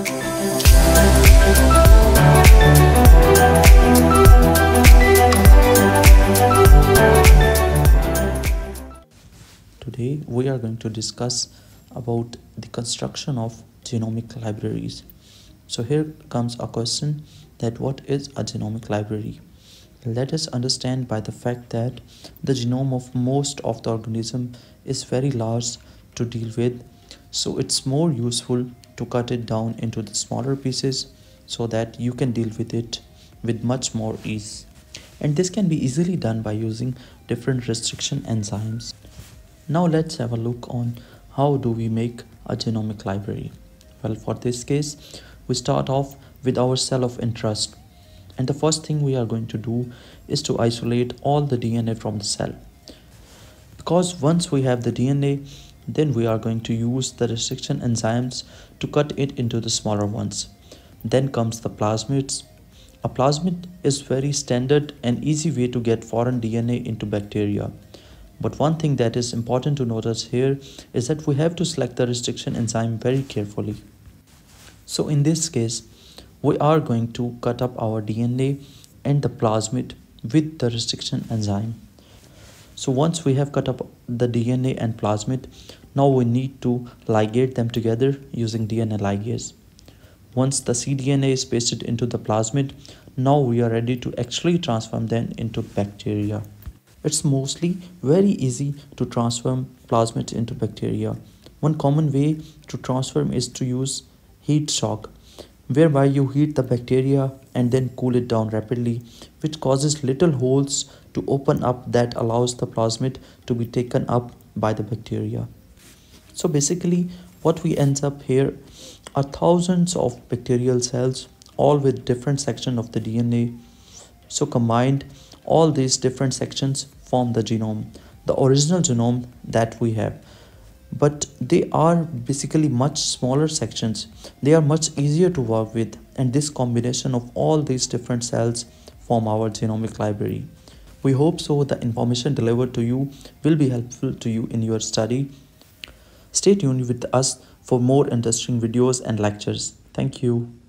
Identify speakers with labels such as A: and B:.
A: Today we are going to discuss about the construction of genomic libraries. So here comes a question that what is a genomic library? Let us understand by the fact that the genome of most of the organism is very large to deal with so it's more useful to cut it down into the smaller pieces so that you can deal with it with much more ease and this can be easily done by using different restriction enzymes now let's have a look on how do we make a genomic library. Well, for this case, we start off with our cell of interest. And the first thing we are going to do is to isolate all the DNA from the cell. Because once we have the DNA, then we are going to use the restriction enzymes to cut it into the smaller ones. Then comes the plasmids. A plasmid is very standard and easy way to get foreign DNA into bacteria. But one thing that is important to notice here is that we have to select the restriction enzyme very carefully. So in this case, we are going to cut up our DNA and the plasmid with the restriction enzyme. So once we have cut up the DNA and plasmid, now we need to ligate them together using DNA ligase. Once the cDNA is pasted into the plasmid, now we are ready to actually transform them into bacteria. It's mostly very easy to transform plasmids into bacteria. One common way to transform is to use heat shock, whereby you heat the bacteria and then cool it down rapidly, which causes little holes to open up that allows the plasmid to be taken up by the bacteria. So basically what we end up here are thousands of bacterial cells all with different section of the DNA. So combined all these different sections form the genome the original genome that we have but they are basically much smaller sections they are much easier to work with and this combination of all these different cells form our genomic library we hope so the information delivered to you will be helpful to you in your study. Stay tuned with us for more interesting videos and lectures. Thank you